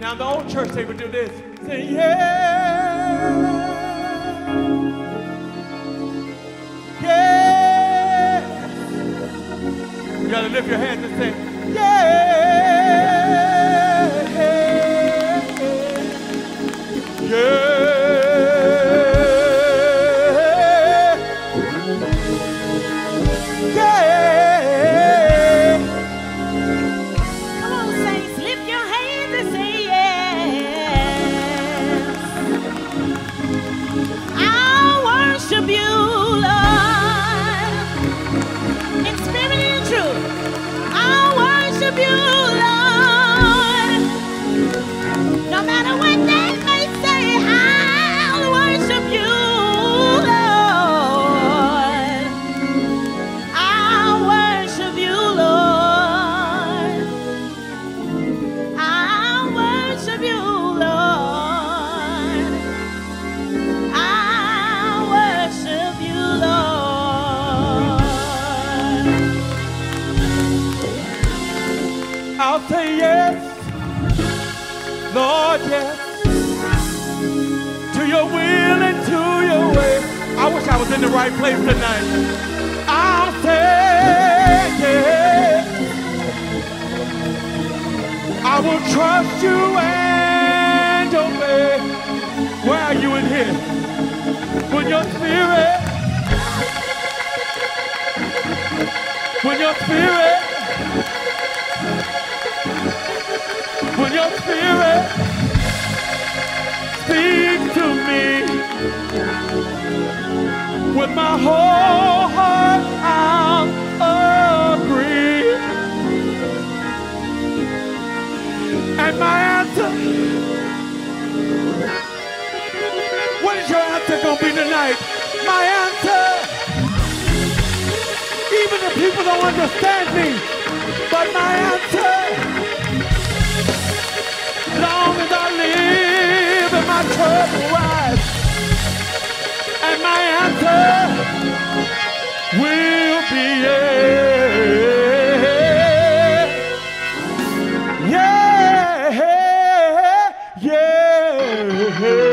Now the old church they would do this. Say, yeah. Yeah. You gotta lift your hands and say, yeah. You, I was in the right place tonight. I'll say yes. I will trust you and obey. Where are you in here? When your spirit, when your spirit, when your spirit speaks to me with my whole heart I'll agree. And my answer what is your answer gonna be tonight? My answer even if people don't understand me but my answer will be yeah. Yeah, yeah, yeah,